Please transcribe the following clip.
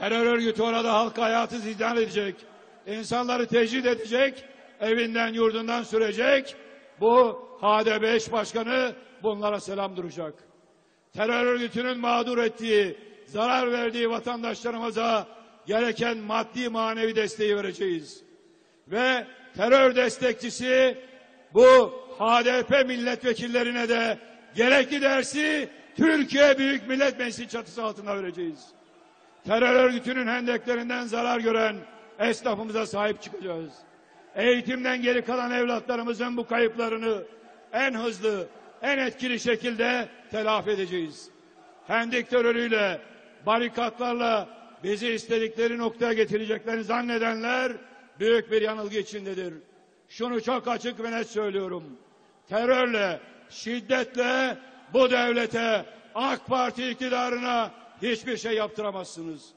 Terör örgütü orada halk hayatı zindan edecek. İnsanları tecrit edecek. Evinden yurdundan sürecek. Bu HDP eş başkanı bunlara selam duracak. Terör örgütünün mağdur ettiği, zarar verdiği vatandaşlarımıza gereken maddi manevi desteği vereceğiz. Ve terör destekçisi bu HDP milletvekillerine de gerekli dersi Türkiye Büyük Millet Meclisi çatısı altında vereceğiz. Terör örgütünün hendeklerinden zarar gören esnafımıza sahip çıkacağız. Eğitimden geri kalan evlatlarımızın bu kayıplarını en hızlı, en etkili şekilde telafi edeceğiz. Hendek terörüyle, barikatlarla bizi istedikleri noktaya getireceklerini zannedenler büyük bir yanılgı içindedir. Şunu çok açık ve net söylüyorum. Terörle, şiddetle bu devlete, AK Parti iktidarına hiçbir şey yaptıramazsınız.